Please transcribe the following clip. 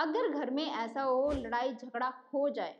अगर घर में ऐसा हो लड़ाई झगड़ा हो जाए